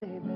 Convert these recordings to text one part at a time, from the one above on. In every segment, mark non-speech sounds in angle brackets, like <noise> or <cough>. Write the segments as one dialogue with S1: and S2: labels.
S1: baby.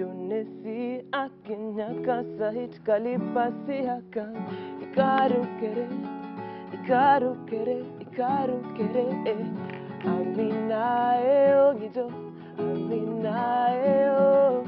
S1: Ijonesi akinyakasa hichkalipasi haka ikarukere ikarukere ikarukere eh. aminae ogijo aminae o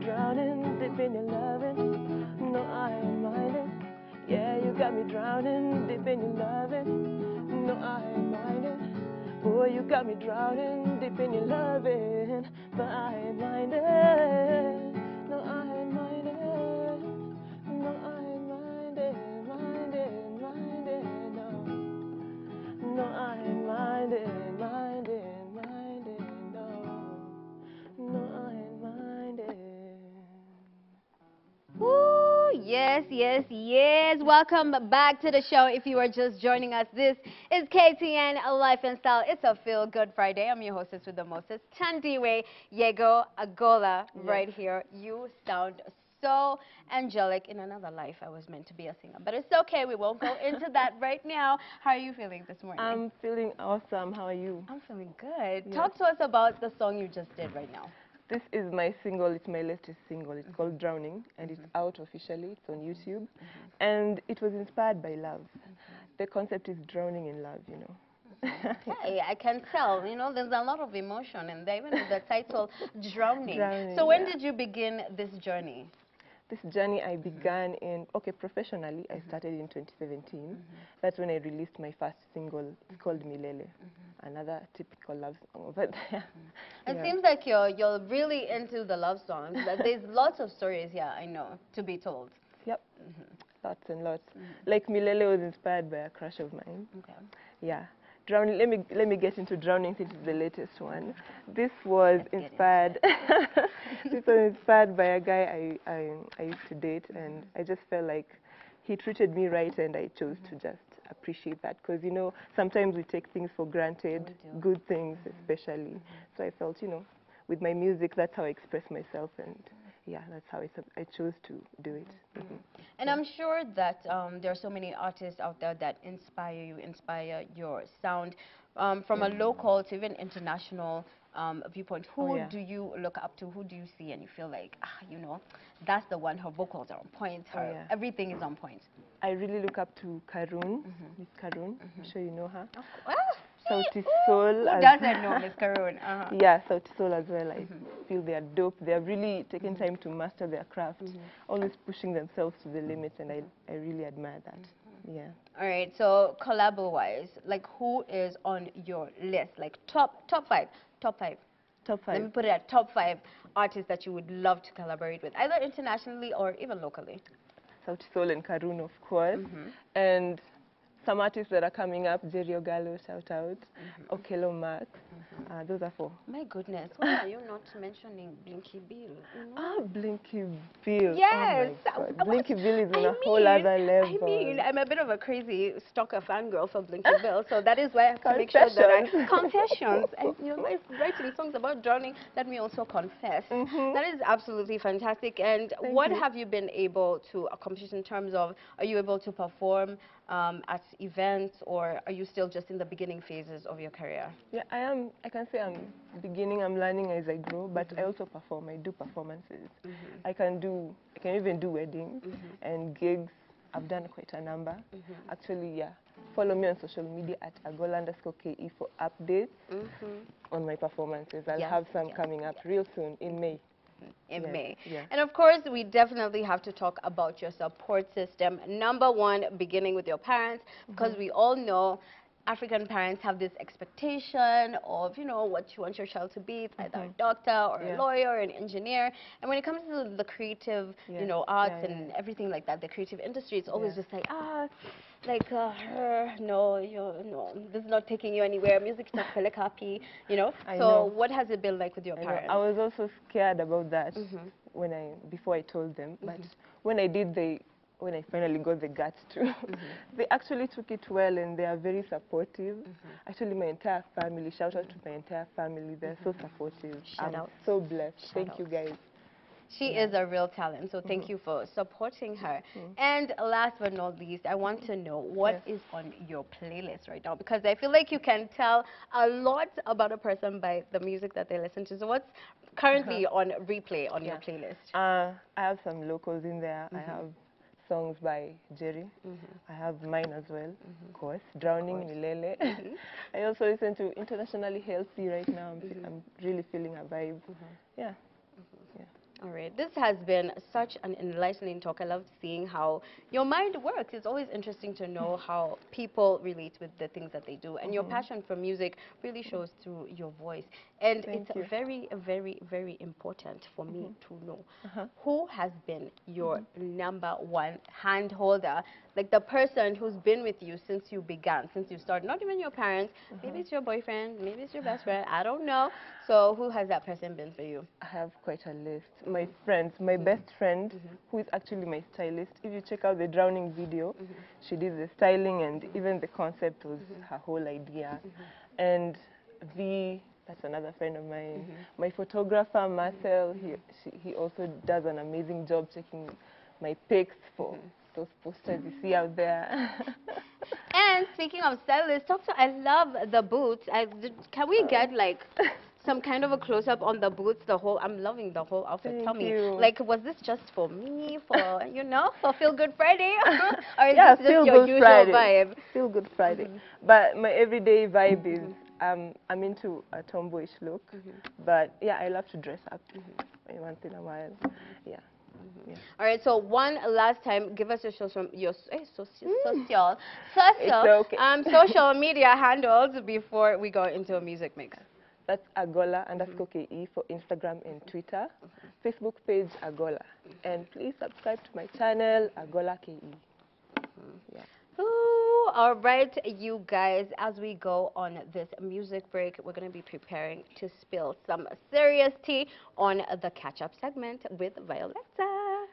S1: drowning deep in your loving. No, I ain't minding. Yeah, you got me drowning deep in your loving. No, I ain't minding. Boy, you got me drowning deep in your loving, but I ain't minding.
S2: Yes, yes, yes. Welcome back to the show. If you are just joining us, this is KTN Life and Style. It's a feel good Friday. I'm your hostess with the mostest, Chandiwe Yego Agola, right here. You sound so angelic. In another life, I was meant to be a singer, but it's okay. We won't go into <laughs> that right now. How are you feeling this morning?
S1: I'm feeling awesome. How are you?
S2: I'm feeling good.
S1: Yes.
S2: Talk to us about the song you just did right now.
S1: This is my single. It's my latest single. It's mm-hmm. called Drowning, and it's mm-hmm. out officially. It's on YouTube, mm-hmm. and it was inspired by love. The concept is drowning in love. You know.
S2: Hey, I can tell. You know, there's a lot of emotion in there, even with the title <laughs> Drowning.
S1: Drowning,
S2: so when
S1: yeah.
S2: did you begin this journey?
S1: This journey I mm-hmm. began in, okay, professionally, I mm-hmm. started in 2017. Mm-hmm. That's when I released my first single. It's called Milele. Another typical love song over there. <laughs>
S2: It
S1: Yeah.
S2: seems like you're you're really into the love songs. but <laughs> there's lots of stories here, I know, to be told.
S1: Yep. Lots and lots. Like Milele was inspired by a crush of mine.
S2: Okay.
S1: Yeah. Drowning. Let me let me get into drowning since it's the latest one. This was inspired. <laughs> this was inspired by a guy I, I I used to date, and I just felt like he treated me right, and I chose to just appreciate that because you know sometimes we take things for granted, good things especially. So I felt you know with my music that's how I express myself, and yeah, that's how I chose to do it. Mhm.
S2: And I'm sure that um, there are so many artists out there that inspire you, inspire your sound, um, from a local to even international um, viewpoint. Who
S1: Oh, yeah.
S2: do you look up to? Who do you see and you feel like, ah, you know, that's the one. Her vocals are on point.
S1: Oh, yeah.
S2: everything is on point.
S1: I really look up to Karun, Miss Karun. I'm sure you know her.
S2: Ah,
S1: Sauti <laughs> Sol.
S2: Who doesn't <laughs> know Miss Karun? Uh-huh.
S1: Yeah, Sauti Sol as well. I mm-hmm. feel they are dope. They are really taking mm-hmm. time to master their craft, mm-hmm. always pushing themselves to the limits, and I, I really admire that. Yeah.
S2: All right. So collabo wise, like who is on your list? Like top top five, top five.
S1: Top five.
S2: Let me put it at top five artists that you would love to collaborate with, either internationally or even locally.
S1: Sauti Sol and Karun, of course. And some artists that are coming up, Jerry Ogalo, shout out, Okello Max. Uh, those are four.
S2: My goodness, <laughs> why are you not mentioning Blinky Bill? You know?
S1: Ah, Blinky Bill.
S2: Yes.
S1: Oh my Blinky Bill is on
S2: I
S1: a whole other level.
S2: I mean, I'm a bit of a crazy stalker fangirl for Blinky <laughs> Bill, so that is why I have to make sure that I confessions. <laughs> And you know, writing songs about drowning. Let me also confess. That is absolutely fantastic. And.
S1: Thank
S2: what
S1: you.
S2: have you been able to accomplish in terms of? Are you able to perform um, at events, or are you still just in the beginning phases of your career?
S1: Yeah, I am. I can say I'm beginning. I'm learning as I grow, but
S2: Mm-hmm.
S1: I also perform. I do performances. I can do. I can even do weddings
S2: Mm-hmm.
S1: and gigs. I've done quite a number. Actually, yeah. Follow me on social media at agolla underscore ke for updates on my performances. I'll
S2: Yes,
S1: have some
S2: yes,
S1: coming up real soon in May.
S2: In
S1: Yes,
S2: May.
S1: yes.
S2: And of course, we definitely have to talk about your support system. Number one, beginning with your parents, because
S1: Mm-hmm.
S2: we all know African parents have this expectation of, you know, what you want your child to be. It's either a doctor or
S1: Mm-hmm. Yeah.
S2: a lawyer or an engineer. And when it comes to the creative, you know, arts
S1: yeah,
S2: and everything like that, the creative industry, it's always
S1: Yeah.
S2: just like, ah, like, uh, her, no, you no, this is not taking you anywhere. Music is not happy, you know.
S1: I
S2: so
S1: know.
S2: what has it been like with your
S1: I, know.
S2: parents?
S1: I was also scared about that
S2: Mhm.
S1: when I before I told them, but when I did, they when I finally got the guts to,
S2: Mm-hmm. <laughs>
S1: they actually took it well and they are very supportive. Mm-hmm. Actually, my entire family. Shout out to my entire family. They're so mm-hmm. supportive.
S2: Shout
S1: I'm
S2: outs.
S1: so blessed.
S2: Shout
S1: Thank you guys.
S2: She is a real talent, so thank mm-hmm. you for supporting her. And last but not least, I want to know what is on your playlist right now because I feel like you can tell a lot about a person by the music that they listen to. So what's currently uh-huh. on replay on your playlist?
S1: Uh, I have some locals in there. I have songs by Jerry. Mm-hmm. I have mine as well, mm-hmm. of course. Drowning Milele. <laughs> Mm-hmm. I also listen to Internationally Healthy right now. I'm, fe- I'm really feeling a vibe. Yeah. Yeah.
S2: All right. This has been such an enlightening talk. I love seeing how your mind works. It's always interesting to know <laughs> how people relate with the things that they do. And your mm-hmm. passion for music really shows through your voice. And
S1: Thank
S2: it's
S1: you.
S2: very, very, very important for me mm-hmm. to know uh-huh. who has been your mm-hmm. number one hand holder, like the person who's been with you since you began, since you started. Not even your parents. Maybe uh-huh. it's your boyfriend. Maybe it's your best <laughs> friend. I don't know. So who has that person been for you?
S1: I have quite a list. My friends, my mm-hmm. best friend, mm-hmm. who is actually my stylist. If you check out the drowning video, mm-hmm. she did the styling and even the concept was her whole idea. And V, that's another friend of mine. My photographer, Marcel, he, she, he also does an amazing job checking my pics for those posters you see out there. <laughs>
S2: And speaking of stylists, talk to. I love the boots. I, can we get like <laughs> some kind of a close up on the boots? The whole. I'm loving the whole outfit.
S1: Thank
S2: Tell me,
S1: you.
S2: like, was this just for me? For <laughs> you know, for Feel Good Friday, <laughs> <laughs> or is
S1: yeah,
S2: this just
S1: feel
S2: your
S1: good
S2: usual
S1: Friday.
S2: vibe?
S1: Feel good Friday. Mm-hmm. But my everyday vibe is mm-hmm. um, I'm into a tomboyish look. Mm-hmm. But yeah, I love to dress up once in a while. Yeah.
S2: All right. So one last time, give us your social, your eh, soci- mm. social, social,
S1: okay.
S2: um, social media handles before we go into a music mix.
S1: That's Agolla underscore mm-hmm. KE for Instagram and Twitter. Facebook page Agolla. Mm-hmm. And please subscribe to my channel, Agolla KE. Mm-hmm. Yeah.
S2: Ooh, all right, you guys, as we go on this music break, we're going to be preparing to spill some serious tea on the catch up segment with Violetta.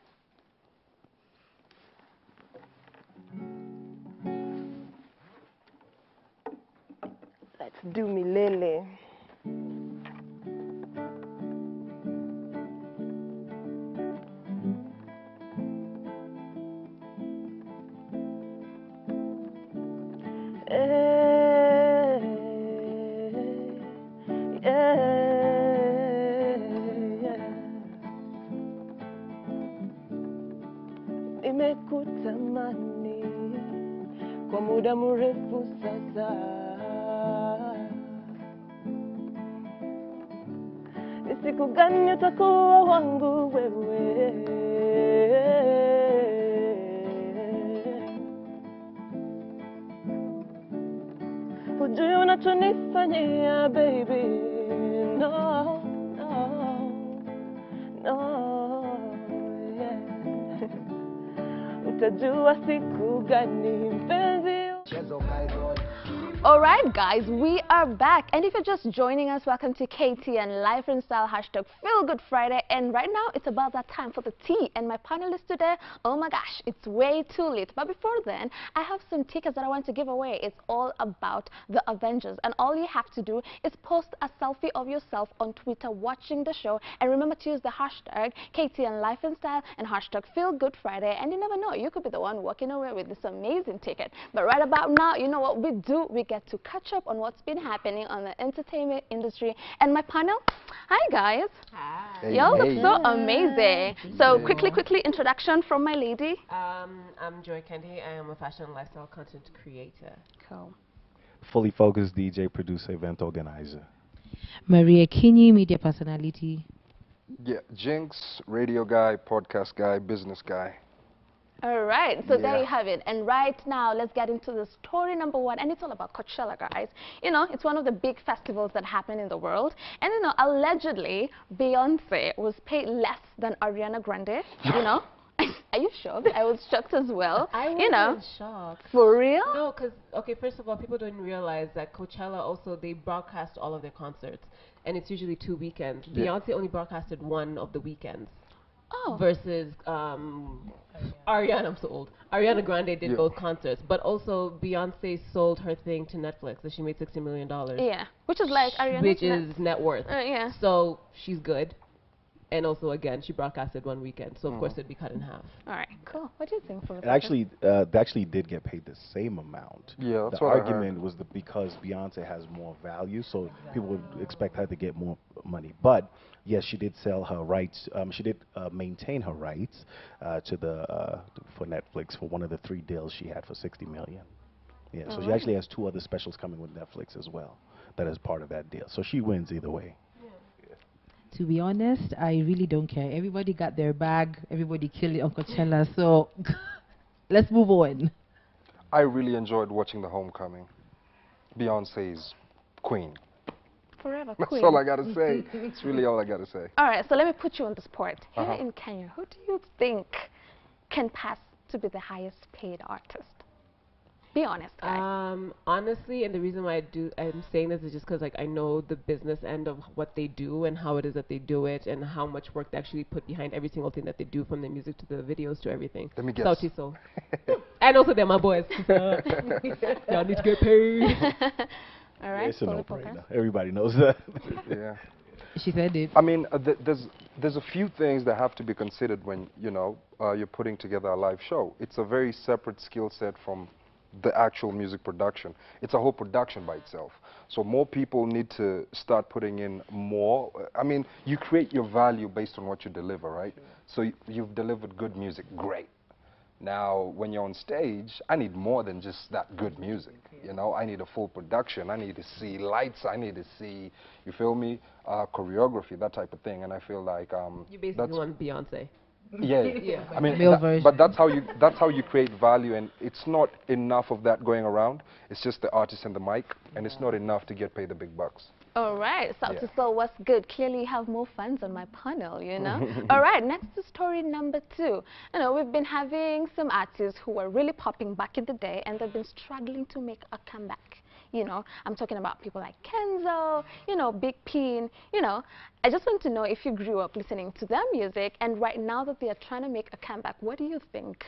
S1: Let's do Milele. Kwa muda mrefu sasa, ni siku gani utakuwa wangu wewe? Hujui unachonifanyia baby, no, no, no, utajua siku gani mpenzi
S3: All right, guys, we are back. And if you're just joining us, welcome to KTN Life and Style hashtag Feel Good Friday. And right now, it's about that time for the tea. And my panelists today, oh my gosh, it's way too late. But before then, I have some tickets that I want to give away. It's all about the Avengers. And all you have to do is post a selfie of yourself on Twitter watching the show. And remember to use the hashtag KTN Life and Style and hashtag Feel Good Friday. And you never know, you could be the one walking away with this amazing ticket. But right about now, you know what we do? We get to catch up on what's been happening on the entertainment industry. And my panel, hi guys.
S4: Hey,
S3: Y'all
S4: hey.
S3: look so amazing. So quickly, quickly, introduction from my lady.
S1: Um, I'm Joy Kendi. I am a fashion and lifestyle content creator.
S3: Cool.
S4: Fully focused DJ, producer, event organizer.
S5: Maria Kinney, media personality.
S6: Yeah, Jinx, radio guy, podcast guy, business guy.
S3: All right, so there you have it. And right now, let's get into the story number one, and it's all about Coachella, guys. You know, it's one of the big festivals that happen in the world, and you know, allegedly, Beyonce was paid less than Ariana Grande. You know, <laughs> <laughs> are you shocked? I was shocked as well.
S1: I was
S3: you know,
S1: shocked.
S3: for real?
S1: No, because okay, first of all, people don't realize that Coachella also they broadcast all of their concerts, and it's usually two weekends.
S6: Yeah.
S1: Beyonce only broadcasted one of the weekends
S3: Oh,
S1: versus um, Ariana. I'm so old. Ariana Grande did
S6: Yeah.
S1: both concerts, but also Beyonce sold her thing to Netflix, so she made sixty million dollars,
S3: yeah, which is like Ariana.
S1: which is net worth.
S3: uh, yeah.
S1: So she's good, and also again she broadcasted one weekend, so of
S6: Mm.
S1: course it'd be cut in half.
S3: All right, cool. What do you think,
S4: And
S3: Professor?
S4: actually, uh, they actually did get paid the same amount.
S6: Yeah, that's
S4: the
S6: what I heard.
S4: argument was the, because Beyonce has more value, so people would expect her to get more money. But yes, she did sell her rights. Um, she did uh, maintain her rights uh, to the uh, for Netflix for one of the three deals she had for 60 million. Yeah, so she actually has two other specials coming with Netflix as well. That is part of that deal. So she wins either way.
S5: To be honest, I really don't care. Everybody got their bag. Everybody killed it on Coachella. So <laughs> let's move on.
S6: I really enjoyed watching the homecoming. Beyonce's queen.
S3: Forever
S6: That's
S3: queen.
S6: all I gotta say. <laughs> It's really all I gotta say.
S3: All right, so let me put you on the spot. Here
S6: Uh-huh.
S3: in Kenya, who do you think can pass to be the highest paid artist? Be honest, guys.
S1: Um, honestly, and the reason why I do I'm saying this is just because like I know the business end of what they do and how it is that they do it and how much work they actually put behind every single thing that they do from the music to the videos to everything.
S6: Let me guess.
S1: Sauti Sol. <laughs> and also they're my boys. so <laughs> Y'all need to get paid. <laughs>
S3: All right,
S4: it's a
S3: Fully
S4: no-brainer. Everybody knows that.
S6: Yeah.
S5: She said it.
S6: I mean, uh, th- there's there's a few things that have to be considered when you know uh, you're putting together a live show. It's a very separate skill set from the actual music production. It's a whole production by itself. So more people need to start putting in more. I mean, you create your value based on what you deliver, right? So y- you've delivered good music, great. Now, when you're on stage, I need more than just that good music. You know, I need a full production. I need to see lights. I need to see, you feel me, uh, choreography, that type of thing. And I feel like um,
S1: You basically
S6: that's
S1: want Beyonce.
S6: Yeah. <laughs>
S1: Yeah.
S6: I mean,
S5: Male
S6: that- but that's how you that's how you create value, and it's not enough of that going around. It's just the artist and the mic, and it's not enough to get paid the big bucks.
S3: All right, South
S6: Yeah.
S3: to Soul, what's good? Clearly, you have more fans on my panel, you know? <laughs> All right, next to story number two. You know, we've been having some artists who were really popping back in the day, and they've been struggling to make a comeback. You know, I'm talking about people like Kenzo, you know, Big Pin, you know. I just want to know if you grew up listening to their music, and right now that they are trying to make a comeback, what do you think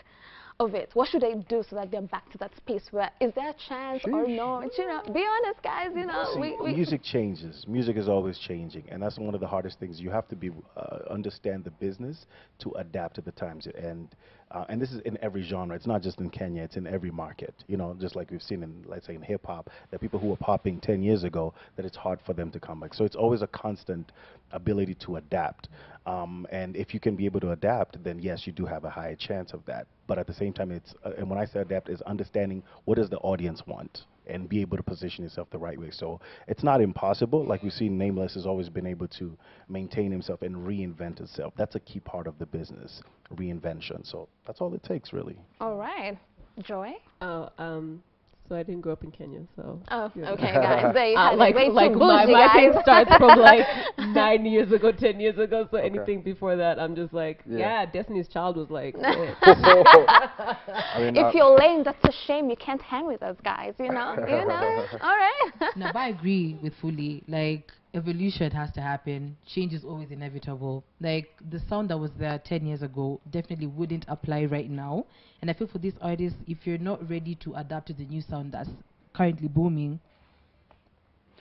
S3: of it? What should they do so that they're back to that space where, is there a chance or no? You know, be honest, guys, you know.
S4: See,
S3: we, we,
S4: music changes. Music is always changing, and that's one of the hardest things. You have to be uh, understand the business to adapt to the times, and uh, and this is in every genre. It's not just in Kenya. It's in every market. You know, just like we've seen in, let's say, in hip hop, that people who were popping 10 years ago, that it's hard for them to come back. So it's always a constant ability to adapt. Um, and if you can be able to adapt, then yes, you do have a higher chance of that. But at the same time, it's uh, and when I say adapt, is understanding what does the audience want and be able to position yourself the right way. So it's not impossible. Like we've seen, Nameless has always been able to maintain himself and reinvent himself. That's a key part of the business, reinvention. So that's all it takes, really.
S3: All right. Joy?
S1: Oh, um,
S7: so I didn't grow up in Kenya. So
S3: Oh,
S7: Yeah.
S3: okay, guys. There
S7: Uh, like
S3: Way
S7: like
S3: too
S7: my,
S3: bougie,
S7: my thing
S3: guys.
S7: starts from <laughs> like nine years ago, ten years ago. So anything before that, I'm just like,
S6: Yeah.
S7: yeah, Destiny's Child was like. <laughs> it. <laughs>
S6: I mean, uh,
S3: If you're lame, that's a shame. You can't hang with us, guys. You know, you know. All right.
S5: no, but I agree with fully. Like evolution has to happen. Change is always inevitable. Like the sound that was there ten years ago definitely wouldn't apply right now. And I feel for these artists, if you're not ready to adapt to the new sound that's currently booming,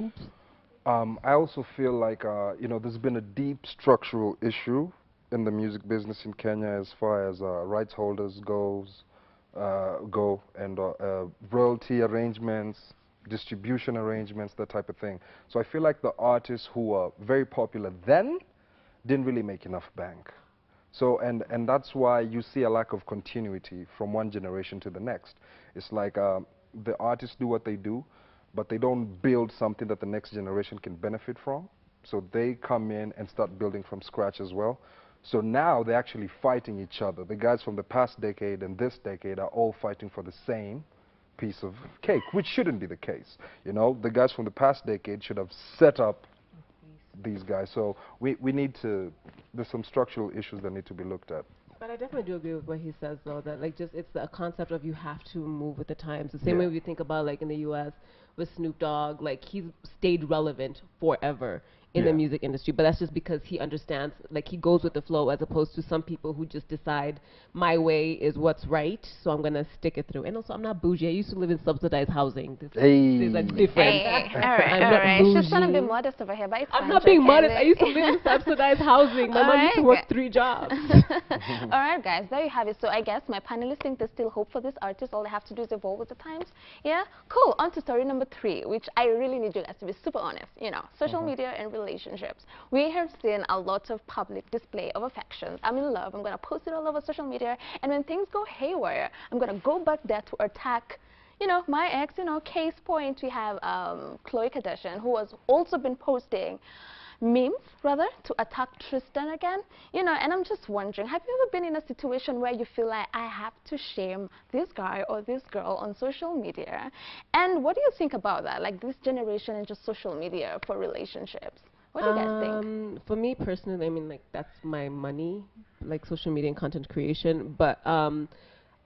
S5: oops.
S6: Um, I also feel like uh, you know there's been a deep structural issue in the music business in Kenya as far as uh, rights holders goes uh, go and uh, uh, royalty arrangements, distribution arrangements, that type of thing. So I feel like the artists who were very popular then didn't really make enough bank. So and and that's why you see a lack of continuity from one generation to the next. It's like um, the artists do what they do, but they don't build something that the next generation can benefit from. So they come in and start building from scratch as well. So now they're actually fighting each other. The guys from the past decade and this decade are all fighting for the same piece of cake, which shouldn't be the case. You know, the guys from the past decade should have set up these guys. So we, we need to, there's some structural issues that need to be looked at.
S7: But I definitely do agree with what he says, though, that like just it's a concept of you have to move with the times. The same
S6: Yeah.
S7: way we think about like in the U.S. with Snoop Dogg, like he's stayed relevant forever in
S6: Yeah.
S7: the music industry, but that's just because he understands, like he goes with the flow, as opposed to some people who just decide my way is what's right, so I'm gonna stick it through. And also, I'm not bougie. I used to live in subsidized housing. This,
S6: Hey.
S7: this is like different.
S3: Hey, <laughs> all right,
S7: I'm
S3: all
S7: not
S3: right. She's trying to be modest over here, but it's
S7: I'm
S3: fine,
S7: not being
S3: okay.
S7: modest. I used to live in subsidized housing. My mom used to work three jobs. <laughs>
S3: All right, guys, there you have it. So I guess my panelists think there's still hope for this artist. All they have to do is evolve with the times. Yeah, cool. On to story number three, which I really need you guys to be super honest. You know, social mm-hmm. media and relationships. We have seen a lot of public display of affections. I'm in love. I'm gonna post it all over social media, and when things go haywire, I'm gonna go back there to attack you know, my ex, you know, case point, we have um, Khloe Kardashian, who has also been posting memes, rather, to attack Tristan again. You know, and I'm just wondering, have you ever been in a situation where you feel like, I have to shame this guy or this girl on social media? And what do you think about that, like this generation and just social media for relationships? What do you guys think?
S7: Um, for me personally, I mean, like that's my money, like social media and content creation. But um,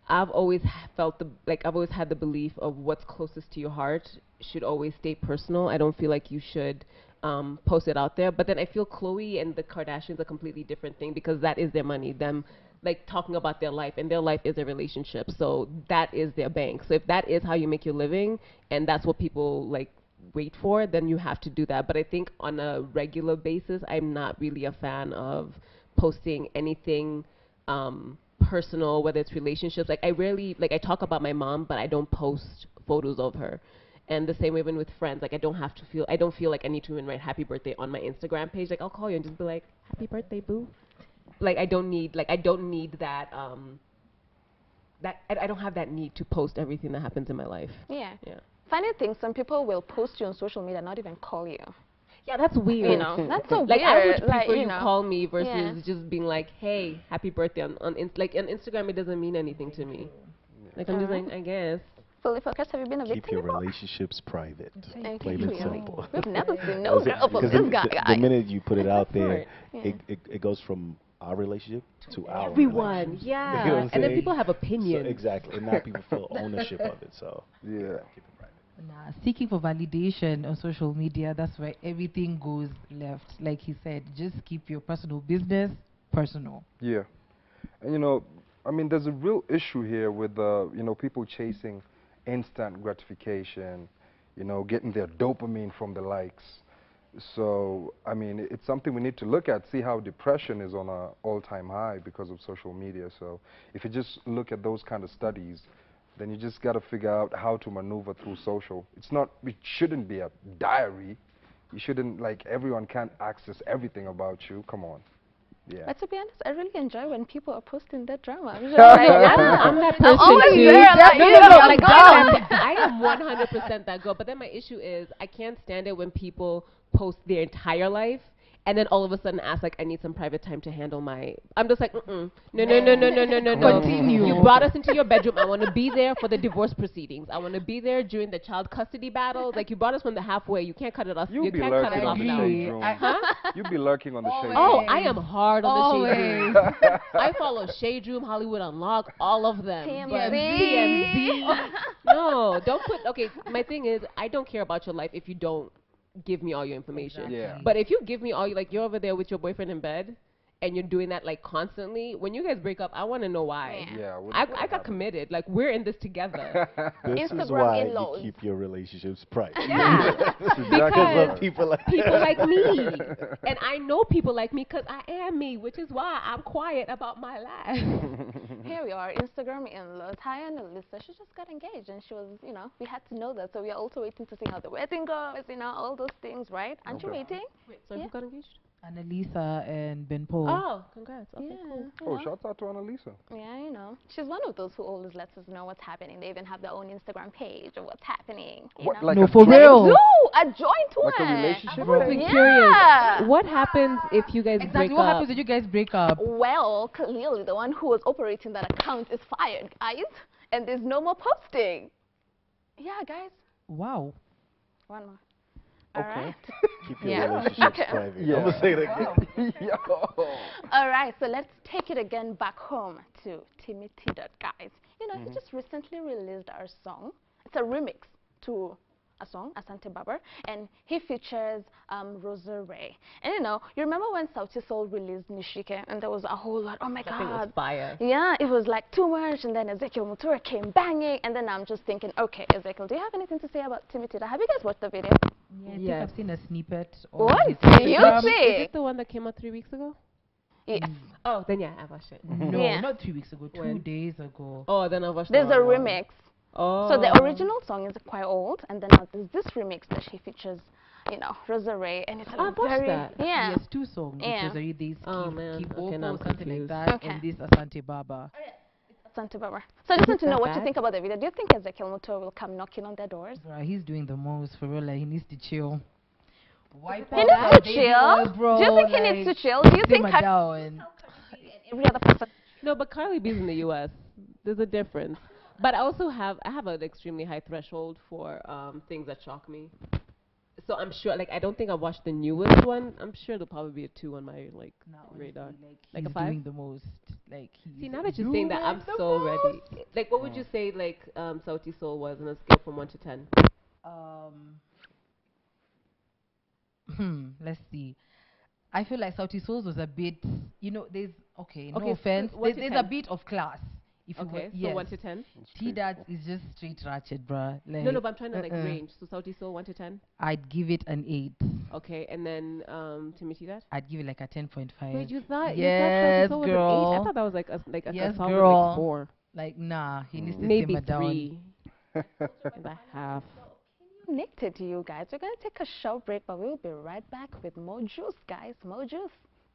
S7: I've always felt the like I've always had the belief of what's closest to your heart should always stay personal. I don't feel like you should um, post it out there. But then I feel Khloe and the Kardashians a completely different thing because that is their money. Them like talking about their life and their life is a relationship. So that is their bank. So if that is how you make your living and that's what people like wait for, then you have to do that. But I think on a regular basis, I'm not really a fan of posting anything um, personal, whether it's relationships. Like I rarely, like I talk about my mom, but I don't post photos of her. And the same way even with friends, like I don't have to feel, I don't feel like I need to even write happy birthday on my Instagram page. Like I'll call you and just be like, happy birthday, boo. Like I don't need, like I don't need that. Um, that I, I don't have that need to post everything that happens in my life.
S3: yeah.
S7: Yeah.
S3: Funny thing, some people will post you on social media, and not even call you.
S7: Yeah, that's weird.
S3: You know, <laughs> that's so
S7: like I would
S3: weird.
S7: prefer
S3: Like, you
S7: you
S3: know.
S7: call me versus
S3: Yeah.
S7: just being like, "Hey, happy birthday" on on ins- like on Instagram. It doesn't mean anything to me. Like I'm just
S3: Alright.
S7: like, I guess.
S3: Fully focused, have you been a
S4: Keep your
S3: before?
S4: relationships private.
S3: Thank
S4: Plain
S3: you.
S4: and simple.
S3: We've never <laughs> seen no
S4: Because it-
S3: girl from
S4: because
S3: this
S4: the,
S3: guy.
S4: the, the minute you put it out there,
S3: Yeah.
S4: it, it, it goes from our relationship to our
S7: Everyone, yeah. <laughs>
S4: You know
S7: and then people have
S4: So
S7: opinions.
S4: exactly, and now people feel ownership of it. So
S6: Yeah.
S5: Nah, seeking for validation on social media, that's where everything goes left. Like he said, just keep your personal business personal.
S6: Yeah, and you know, I mean, there's a real issue here with uh, you know people chasing instant gratification, you know, getting their dopamine from the likes. So I mean, it's something we need to look at. See how depression is on an all-time high because of social media. So if you just look at those kind of studies, then you just got to figure out how to maneuver through social. It's not. It shouldn't be a diary. You shouldn't like everyone can't access everything about you. Come on. Yeah.
S3: But to be honest, I really enjoy when people are posting their drama. I'm just <laughs>
S7: Yeah, I'm that
S3: I'm
S7: person
S3: always
S7: too.
S3: there, like,
S7: no,
S3: you
S7: no, no, like,
S3: I'm
S7: I'm that- oh, <laughs> I am 100% that girl. But then my issue is I can't stand it when people post their entire life and then all of a sudden ask like I need some private time to handle my. I'm just like, mm no, no, no, no, no, no, no, no.
S5: Continue.
S7: You brought us into your bedroom. I want to be there for the divorce proceedings. I want to be there during the child custody battle. Like you brought us from the halfway. You can't cut it off.
S6: You'll
S7: you
S6: be
S7: can't cut
S6: lurking
S7: it
S6: on
S7: off
S6: the
S7: now.
S5: Agree.
S6: shade room. You'll be lurking on the shade
S7: Oh. I am hard on the shade room. I follow Shade Room, Hollywood Unlocked, all of them. But
S3: TMZ.
S7: no, don't put. Okay, my thing is, I don't care about your life if you don't give me all your information.
S6: Yeah.
S7: But if you give me all, you like, you're over there with your boyfriend in bed, and you're doing that like constantly. When you guys break up, I want to know why.
S3: Yeah.
S6: Yeah. what-
S7: I,
S6: what
S7: I got
S6: happened?
S7: committed. Like we're in this together. <laughs>
S4: This is
S3: Instagram
S4: why
S3: in-laws.
S4: you keep your relationships private.
S3: Yeah. <laughs> <laughs>
S4: Because
S7: Because
S4: of people like
S7: people like me, and I know people like me because I am me, which is why I'm quiet about my life.
S3: Here we are, Instagram in laws. Hi, and Alyssa. She just got engaged, and she was, you know, we had to know that. So we are also waiting to see how the wedding goes, you know, all those things, right? Aren't you
S6: Okay.
S3: waiting?
S7: so
S3: Yeah.
S7: who got engaged?
S5: Anerlisa and Ben Pol.
S7: Oh, congrats. Okay,
S3: yeah.
S7: cool.
S6: Oh,
S3: know.
S6: shouts out to Anerlisa.
S3: Yeah, you know, she's one of those who always lets us know what's happening. They even have their own Instagram page of what's happening. You
S6: What,
S3: know?
S6: like
S5: No, for
S6: joint-
S5: real.
S3: No, a joint one.
S6: Like a relationship
S7: I was
S6: thing?
S7: curious.
S3: Yeah.
S7: What happens if you guys
S5: Exactly.
S7: break
S5: What
S7: up?
S5: happens if you guys break up?
S3: Well, clearly the one who was operating that account is fired, guys, and there's no more posting. Yeah, guys.
S5: Wow.
S3: One more. All
S6: Okay.
S3: right.
S4: keep your
S3: Yeah.
S4: relationships
S3: Okay. <laughs>
S4: private.
S6: Yeah.
S4: I'm gonna say it again. <laughs>
S6: Yo.
S3: All right, so let's take it again back home to Timmy Tdat, guys. You know,
S6: Mm-hmm.
S3: he just recently released our song. It's a remix to a song, Asante Baba, and he features um, Rosa Ree. And you know, you remember when Sauti Sol released Nishike, and there was a whole lot. Oh my
S7: I think it was
S3: God.
S7: fire.
S3: Yeah, it was like too much, and then Ezekiel Mutua came banging, and then I'm just thinking, okay, Ezekiel, do you have anything to say about Timmy Tdat? Have you guys watched the video?
S5: Yeah, I think
S7: Yes.
S5: I've seen a snippet. on
S3: What
S5: his
S3: do you
S5: Instagram.
S7: Is
S3: think?
S7: it the one that came out three weeks ago?
S3: Yes.
S7: Oh, then yeah, I watched it.
S5: No,
S3: Yeah.
S5: not three weeks ago. Two
S7: When?
S5: days ago.
S7: Oh, then I watched.
S3: There's
S7: the
S3: a
S7: one
S3: remix.
S7: Oh.
S3: So the oh. original song is quite old, and then there's this remix that she features, you know, Rosa Ree, and it's a
S7: I've watched
S3: very
S7: that.
S3: yeah.
S5: Yes, two songs.
S3: Yeah.
S5: It was already this
S7: Oh,
S5: Keep,
S7: man.
S5: Keep
S7: Okay, now I'm
S5: something like that,
S3: Okay.
S5: and this Asante Baba.
S3: Santa Barbara. So I just want to know what you think about the video. Do you think Ezekiel Mutua will come knocking on their doors?
S5: Bruh, he's doing the most for real. Like, he needs to chill. Wipe
S3: He
S5: all
S3: needs
S5: that
S3: to
S5: baby
S3: chill.
S5: bro.
S3: Do you think he needs to chill? Do you think
S5: simmer
S3: Car- every other person?
S7: No, but Cardi B's in the U.S. There's a difference. But I also have I have an extremely high threshold for um, things that shock me. So I'm sure, like, I don't think I watched the newest one. I'm sure there'll probably be a two on my like radar.
S5: like,
S7: Like a five?
S5: doing the most. Like he's
S7: See, now that you're saying that, I'm so
S5: most.
S7: ready. Like, what would you say, like, um, Sauti Sol was on a scale from one to ten?
S5: Um, hmm, let's see. I feel like Sauti Sols was a bit, you know, there's, okay, no
S7: Okay, so
S5: offense,
S7: one
S5: there's, there's a bit of class. If you
S7: Okay,
S5: wa-
S7: so
S5: yes.
S7: one to ten.
S5: T Dad is just straight ratchet, bruh. Like,
S7: No, no, but I'm trying to like
S5: uh-uh.
S7: range. So Sauti Sol one to ten.
S5: I'd give it an 8.
S7: Okay, and then um, Timothy that.
S5: I'd give it like a 10.5.
S7: Wait, you thought
S5: Yes,
S7: you thought Sauti Sol was an eight? I thought that was like a like a,
S5: Yes,
S7: a solid
S5: girl.
S7: like four,
S5: like, nah, he needs to
S7: maybe
S5: simmer down.
S7: three. <laughs> and a half.
S3: Connected to you guys. We're gonna take a short break, but we'll be right back with more juice, guys. More juice.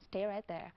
S3: Stay right there.